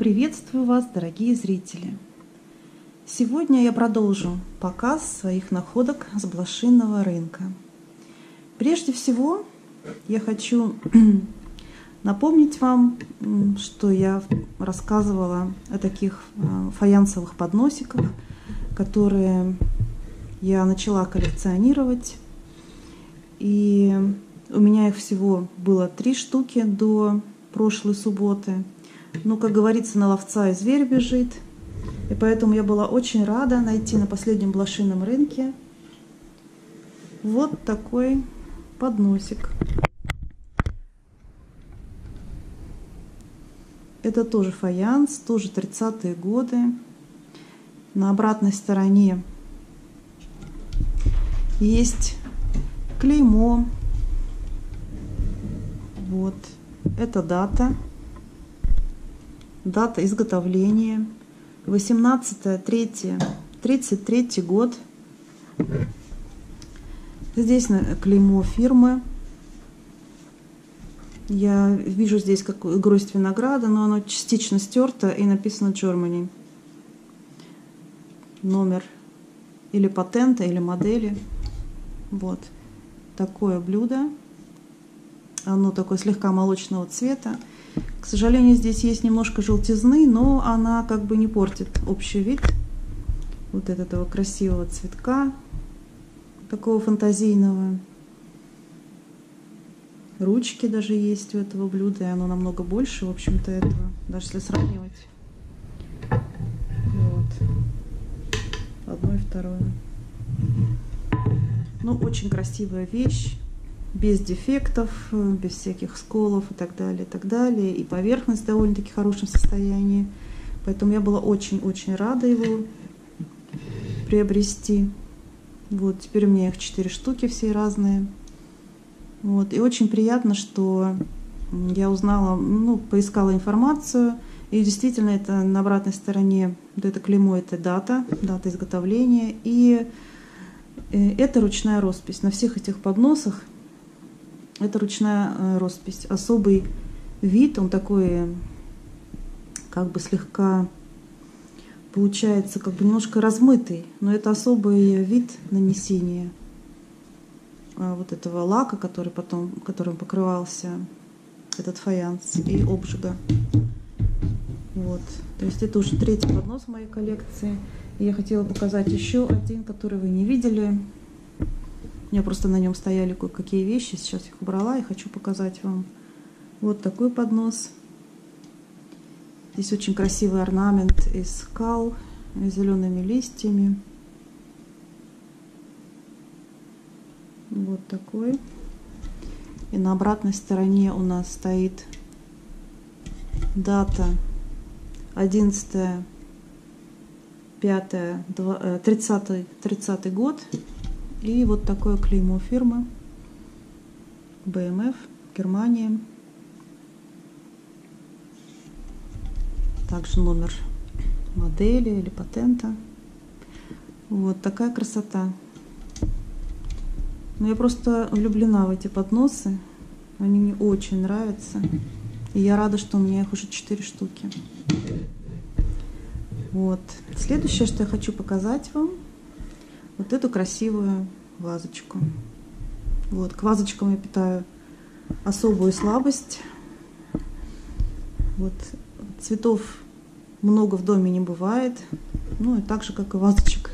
Приветствую вас, дорогие зрители! Сегодня я продолжу показ своих находок с блошиного рынка. Прежде всего, я хочу напомнить вам, что я рассказывала о таких э, фаянсовых подносиках, которые я начала коллекционировать. И у меня их всего было три штуки до прошлой субботы. Ну, как говорится, на ловца и зверь бежит. И поэтому я была очень рада найти на последнем блошином рынке вот такой подносик. Это тоже фаянс, тоже 30-е годы. На обратной стороне есть клеймо. Вот, это дата. Дата изготовления 18 3 33 год. Здесь клеймо фирмы. Я вижу здесь как гроздь винограда, но оно частично стерто и написано Germany. Номер или патента, или модели. Вот такое блюдо. Оно такое слегка молочного цвета. К сожалению, здесь есть немножко желтизны, но она как бы не портит общий вид вот этого красивого цветка, такого фантазийного. Ручки даже есть у этого блюда, и оно намного больше, в общем-то, этого, даже если сравнивать. Вот. Одно и второе. Ну, очень красивая вещь без дефектов, без всяких сколов и так далее, и так далее. И поверхность довольно-таки в хорошем состоянии. Поэтому я была очень-очень рада его приобрести. Вот, теперь у меня их четыре штуки все разные. Вот, и очень приятно, что я узнала, ну, поискала информацию, и действительно это на обратной стороне, вот это клеймо, это дата, дата изготовления, и э, это ручная роспись. На всех этих подносах это ручная э, роспись. Особый вид, он такой как бы слегка получается как бы немножко размытый, но это особый вид нанесения э, вот этого лака, который потом, которым покрывался этот фаянс и обжига. Вот. То есть это уже третий поднос моей коллекции. И я хотела показать еще один, который вы не видели. У меня просто на нем стояли кое-какие вещи. Сейчас их убрала и хочу показать вам. Вот такой поднос. Здесь очень красивый орнамент из скал с зелеными листьями. Вот такой. И на обратной стороне у нас стоит дата 11 5 30 30 год и вот такое клеймо фирмы BMF, Германия. Также номер модели или патента. Вот такая красота. Но я просто влюблена в эти подносы. Они мне очень нравятся. И я рада, что у меня их уже 4 штуки. Вот. Следующее, что я хочу показать вам, вот эту красивую вазочку. Вот, к вазочкам я питаю особую слабость. Вот, цветов много в доме не бывает. Ну и так же, как и вазочек.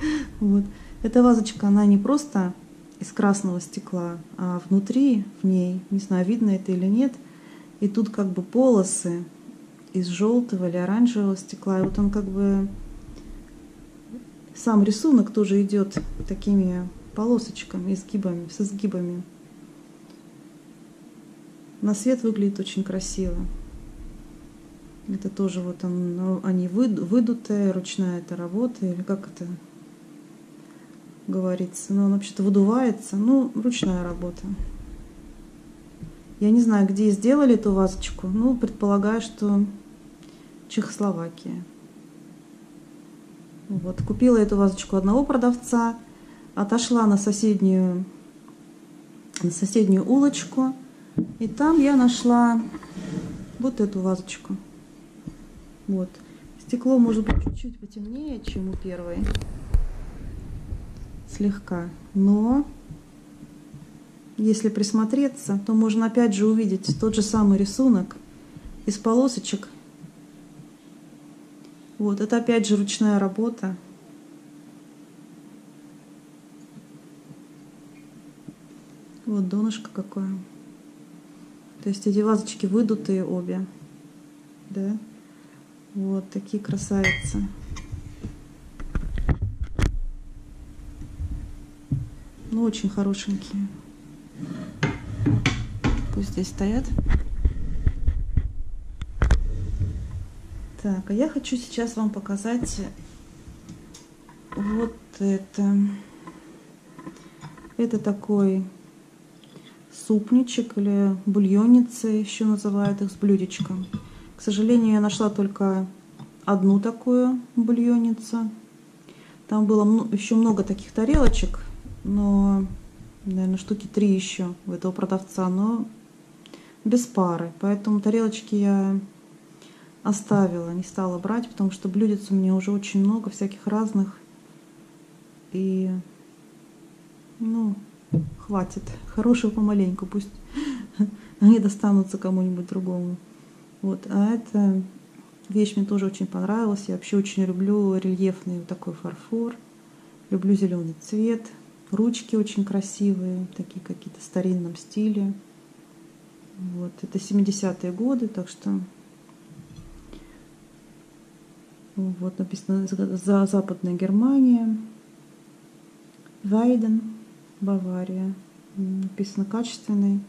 Вот. Эта вазочка, она не просто из красного стекла, а внутри, в ней, не знаю, видно это или нет, и тут как бы полосы из желтого или оранжевого стекла. И вот он как бы сам рисунок тоже идет такими полосочками, изгибами, с изгибами. На свет выглядит очень красиво. Это тоже вот он, ну, они выдутые, ручная это работа, или как это говорится. Ну, он вообще-то выдувается, ну, ручная работа. Я не знаю, где сделали эту вазочку, ну, предполагаю, что Чехословакия. Вот, купила эту вазочку одного продавца, отошла на соседнюю, на соседнюю улочку, и там я нашла вот эту вазочку. Вот. Стекло может быть чуть-чуть потемнее, чем у первой. Слегка. Но если присмотреться, то можно опять же увидеть тот же самый рисунок из полосочек. Вот, это опять же ручная работа. Вот донышко какое. То есть эти вазочки выдутые обе. Да? Вот такие красавицы. Ну, очень хорошенькие. Пусть здесь стоят. Так, а я хочу сейчас вам показать вот это. Это такой супничек или бульонница, еще называют их с блюдечком. К сожалению, я нашла только одну такую бульонницу. Там было еще много таких тарелочек, но, наверное, штуки три еще у этого продавца, но без пары. Поэтому тарелочки я оставила, не стала брать, потому что блюдец у меня уже очень много всяких разных. И, ну, хватит. Хорошего помаленьку, пусть они достанутся кому-нибудь другому. Вот, а эта вещь мне тоже очень понравилась. Я вообще очень люблю рельефный вот такой фарфор. Люблю зеленый цвет. Ручки очень красивые, такие какие-то в старинном стиле. Вот, это 70-е годы, так что вот написано за Западная Германия, Вайден, Бавария. Написано качественный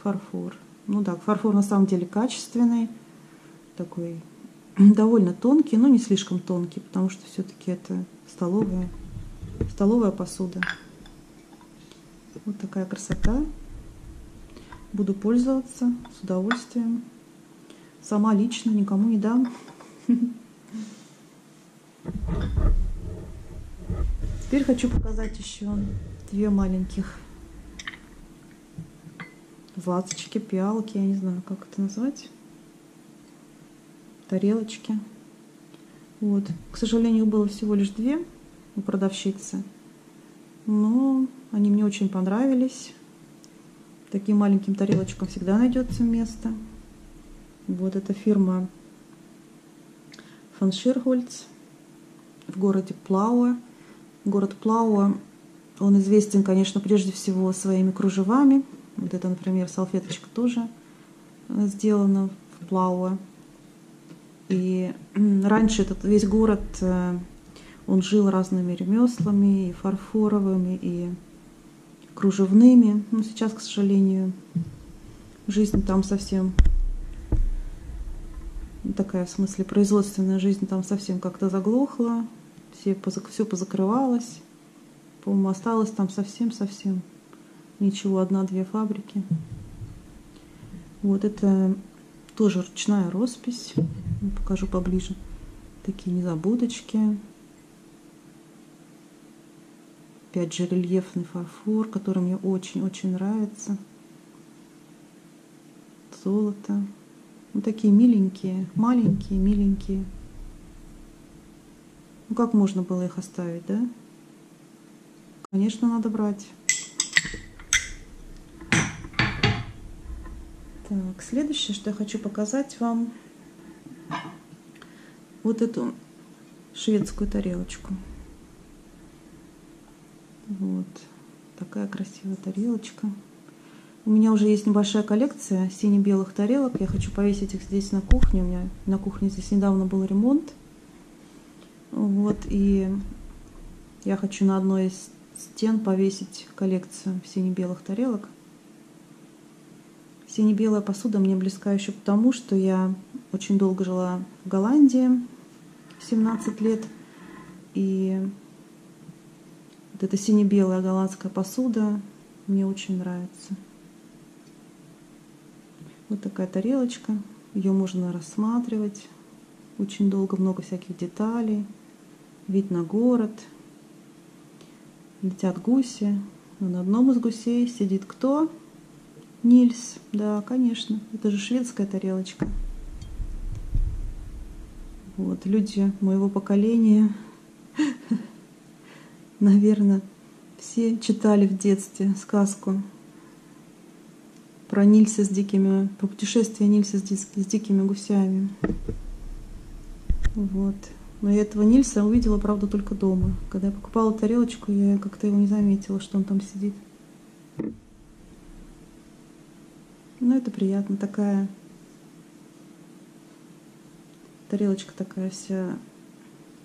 фарфор. Ну да, фарфор на самом деле качественный, такой довольно тонкий, но не слишком тонкий, потому что все-таки это столовая, столовая посуда. Вот такая красота. Буду пользоваться с удовольствием. Сама лично никому не дам. Теперь хочу показать еще две маленьких вазочки, пиалки, я не знаю, как это назвать. Тарелочки. Вот. К сожалению, было всего лишь две у продавщицы. Но они мне очень понравились. Таким маленьким тарелочкам всегда найдется место. Вот эта фирма Фанширгольц в городе Плауэ. Город Плауэ, он известен, конечно, прежде всего своими кружевами. Вот это, например, салфеточка тоже э, сделана в Плауэ. И раньше этот весь город, э, он жил разными ремеслами, и фарфоровыми, и кружевными. Но сейчас, к сожалению, жизнь там совсем такая, в смысле, производственная жизнь там совсем как-то заглохла, все, все позакрывалось. По-моему, осталось там совсем-совсем ничего, одна-две фабрики. Вот это тоже ручная роспись. Покажу поближе. Такие незабудочки. Опять же рельефный фарфор, который мне очень-очень нравится. Золото. Вот такие миленькие, маленькие, миленькие. Ну как можно было их оставить, да? Конечно, надо брать. Так, следующее, что я хочу показать вам, вот эту шведскую тарелочку. Вот такая красивая тарелочка. У меня уже есть небольшая коллекция сине-белых тарелок. Я хочу повесить их здесь на кухне. У меня на кухне здесь недавно был ремонт. Вот, и я хочу на одной из стен повесить коллекцию сине-белых тарелок. Сине-белая посуда мне близка еще потому, что я очень долго жила в Голландии, 17 лет, и вот эта сине-белая голландская посуда мне очень нравится. Вот такая тарелочка, ее можно рассматривать очень долго, много всяких деталей вид на город, летят гуси. Но на одном из гусей сидит кто? Нильс. Да, конечно. Это же шведская тарелочка. Вот, люди моего поколения, наверное, все читали в детстве сказку про Нильса с дикими, про путешествие Нильса с, с дикими гусями. Вот. Но я этого Нильса увидела, правда, только дома. Когда я покупала тарелочку, я как-то его не заметила, что он там сидит. Ну, это приятно. Такая тарелочка такая вся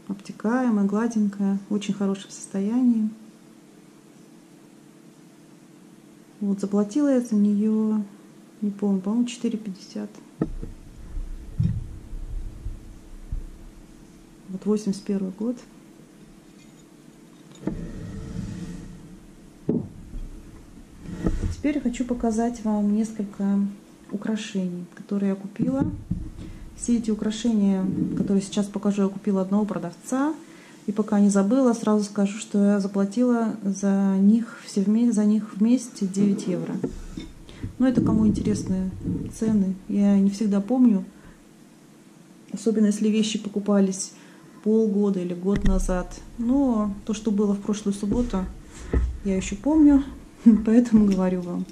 обтекаемая, гладенькая, в очень хорошем состоянии. Вот, заплатила я за нее, не помню, по-моему, 4,50. Вот 81 год. Теперь хочу показать вам несколько украшений, которые я купила. Все эти украшения, которые сейчас покажу, я купила одного продавца. И пока не забыла, сразу скажу, что я заплатила за них, все вместе, за них вместе 9 евро. Но это кому интересны цены. Я не всегда помню, особенно если вещи покупались полгода или год назад. Но то, что было в прошлую субботу, я еще помню, поэтому говорю вам.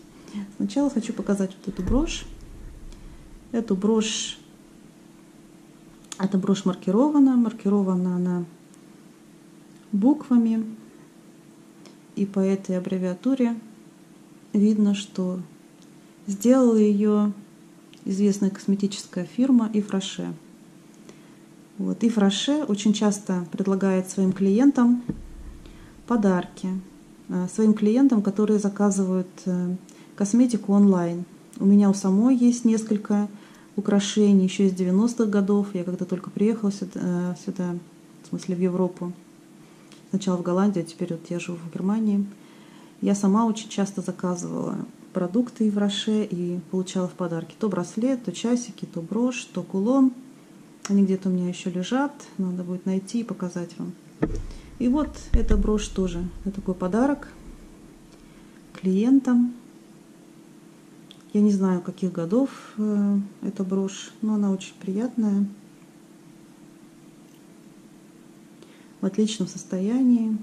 Сначала хочу показать вот эту брошь. Эту брошь, эта брошь маркирована, маркирована она буквами. И по этой аббревиатуре видно, что сделала ее известная косметическая фирма Ифраше. Вот. Ифраше очень часто предлагает своим клиентам подарки, э, своим клиентам, которые заказывают э, косметику онлайн. У меня у самой есть несколько украшений еще из 90-х годов. Я когда только приехала сюда, э, сюда, в смысле в Европу, Сначала в Голландии, а теперь вот я живу в Германии. Я сама очень часто заказывала продукты в Роше и получала в подарки то браслет, то часики, то брошь, то кулон. Они где-то у меня еще лежат, надо будет найти и показать вам. И вот эта брошь тоже, это такой подарок клиентам. Я не знаю, каких годов э, эта брошь, но она очень приятная. В отличном состоянии.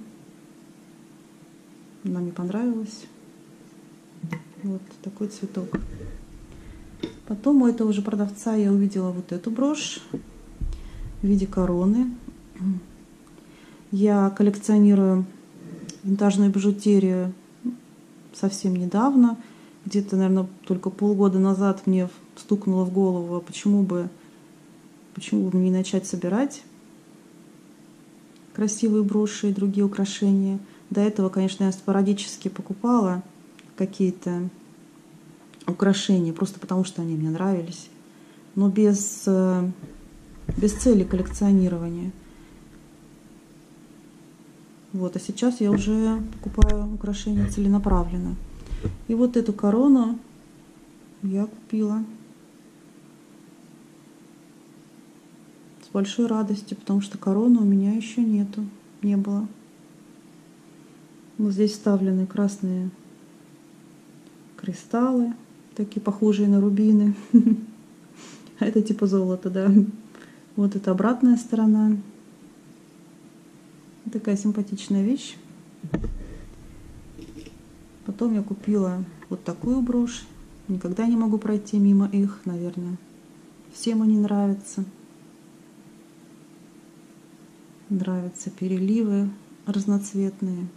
Нам не понравилось. Вот такой цветок. Потом у этого же продавца я увидела вот эту брошь в виде короны. Я коллекционирую винтажную бижутерию совсем недавно. Где-то, наверное, только полгода назад мне стукнуло в голову, а почему бы, почему бы не начать собирать красивые броши и другие украшения. До этого, конечно, я спорадически покупала какие-то украшения, просто потому что они мне нравились, но без, э, без цели коллекционирования. Вот, а сейчас я уже покупаю украшения целенаправленно. И вот эту корону я купила. С большой радостью, потому что короны у меня еще нету, не было. Вот здесь вставлены красные кристаллы, такие похожие на рубины. А это типа золото, да. Вот это обратная сторона. Такая симпатичная вещь. Потом я купила вот такую брошь. Никогда не могу пройти мимо их, наверное. Всем они нравятся нравятся переливы разноцветные.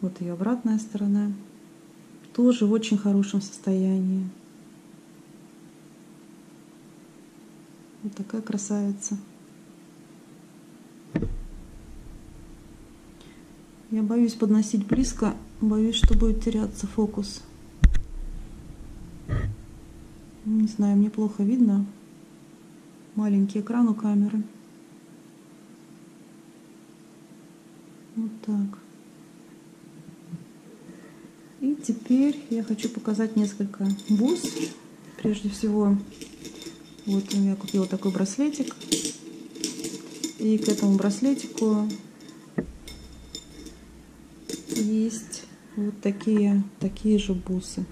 Вот ее обратная сторона. Тоже в очень хорошем состоянии. Вот такая красавица. Я боюсь подносить близко, боюсь, что будет теряться фокус. Не знаю, мне плохо видно. Маленький экран у камеры. Вот так. И теперь я хочу показать несколько бус. Прежде всего, вот я купила такой браслетик. И к этому браслетику есть вот такие, такие же бусы.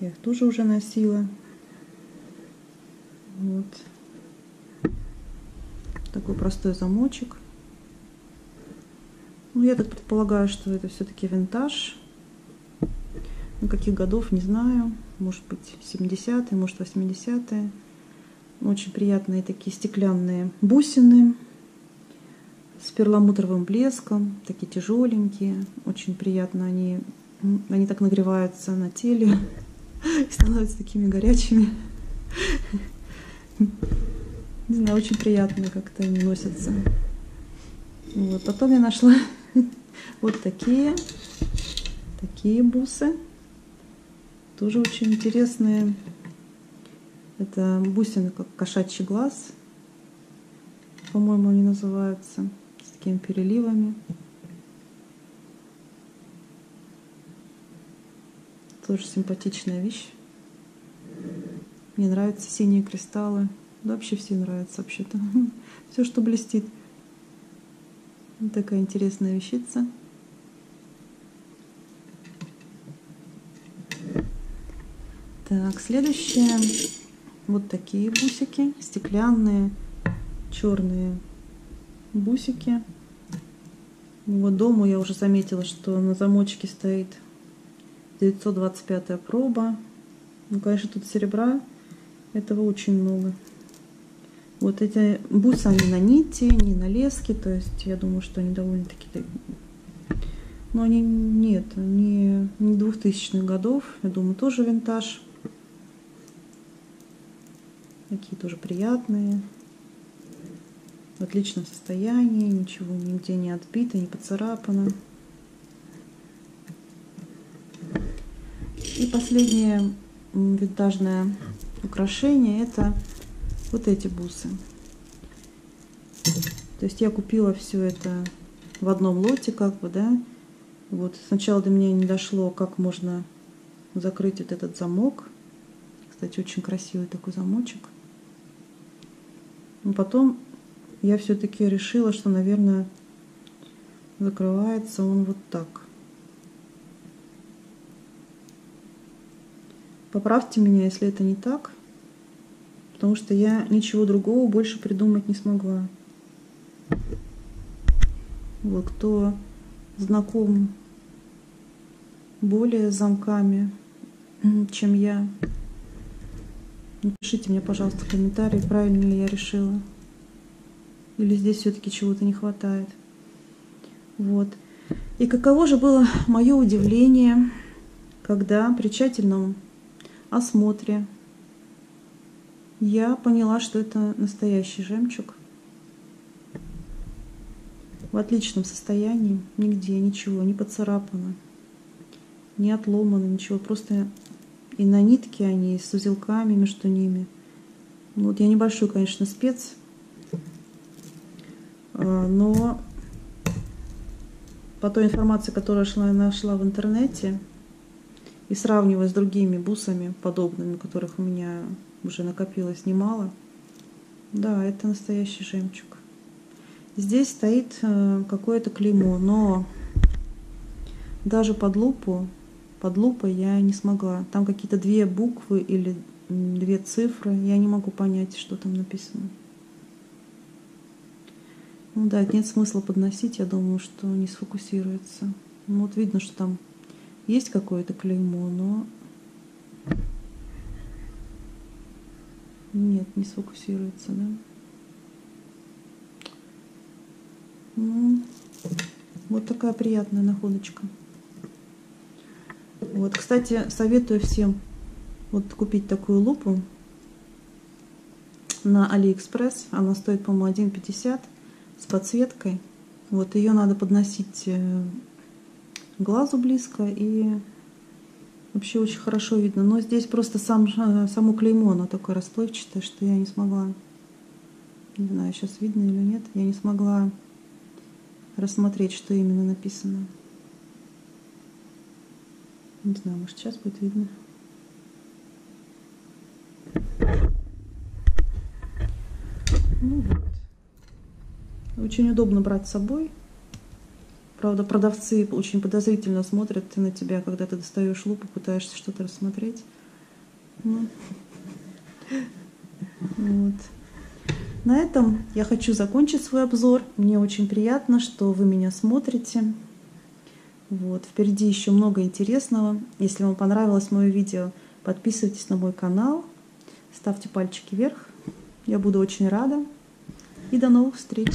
Я их тоже уже носила. Вот. Такой простой замочек. Я так предполагаю, что это все-таки винтаж. Ну, каких годов, не знаю. Может быть, 70-е, может, 80-е. Очень приятные такие стеклянные бусины с перламутровым блеском, такие тяжеленькие. Очень приятно они, они так нагреваются на теле и становятся такими горячими. Не знаю, очень приятно как-то они носятся. Вот. Потом я нашла вот такие, такие бусы. Тоже очень интересные. Это бусины, как кошачий глаз, по-моему, они называются, с такими переливами. Тоже симпатичная вещь. Мне нравятся синие кристаллы. Да, вообще все нравятся вообще-то. Все, что блестит. Такая интересная вещица. Так, следующее. Вот такие бусики, стеклянные, черные бусики. Вот дому я уже заметила, что на замочке стоит 925 проба. Ну, конечно, тут серебра. Этого очень много. Вот эти бусы, они на нити, не на леске. То есть я думаю, что они довольно-таки... Но они нет, не, не 2000-х годов. Я думаю, тоже винтаж. Такие тоже приятные. В отличном состоянии, ничего нигде не отбито, не поцарапано. И последнее винтажное украшение это вот эти бусы. То есть я купила все это в одном лоте, как бы, да. Вот сначала до меня не дошло, как можно закрыть вот этот замок. Кстати, очень красивый такой замочек. Но потом я все-таки решила, что, наверное, закрывается он вот так. Поправьте меня, если это не так, потому что я ничего другого больше придумать не смогла. Вот кто знаком более замками, чем я, Напишите мне, пожалуйста, комментарии, правильно ли я решила. Или здесь все-таки чего-то не хватает. Вот. И каково же было мое удивление, когда при тщательном осмотре я поняла, что это настоящий жемчуг. В отличном состоянии, нигде ничего не поцарапано, не отломано, ничего. Просто и на нитке они, с узелками между ними. Ну, вот я небольшой, конечно, спец, а, но по той информации, которую я нашла в интернете, и сравнивая с другими бусами подобными, которых у меня уже накопилось немало, да, это настоящий жемчуг. Здесь стоит э, какое-то клеймо, но даже под лупу под лупой я не смогла. Там какие-то две буквы или две цифры. Я не могу понять, что там написано. Ну да, нет смысла подносить, я думаю, что не сфокусируется. Ну вот видно, что там есть какое-то клеймо, но нет, не сфокусируется, да. Ну, вот такая приятная находочка. Вот, кстати, советую всем вот купить такую лупу на Алиэкспресс. Она стоит, по-моему, 1,50 с подсветкой. Вот ее надо подносить э, глазу близко и вообще очень хорошо видно. Но здесь просто сам, э, само клеймо, оно такое расплывчатое, что я не смогла, не знаю, сейчас видно или нет, я не смогла рассмотреть, что именно написано. Не знаю, может сейчас будет видно. Ну вот. Очень удобно брать с собой. Правда, продавцы очень подозрительно смотрят на тебя, когда ты достаешь лупу, пытаешься что-то рассмотреть. Ну. Вот. На этом я хочу закончить свой обзор. Мне очень приятно, что вы меня смотрите. Вот. Впереди еще много интересного. Если вам понравилось мое видео, подписывайтесь на мой канал, ставьте пальчики вверх. Я буду очень рада. И до новых встреч!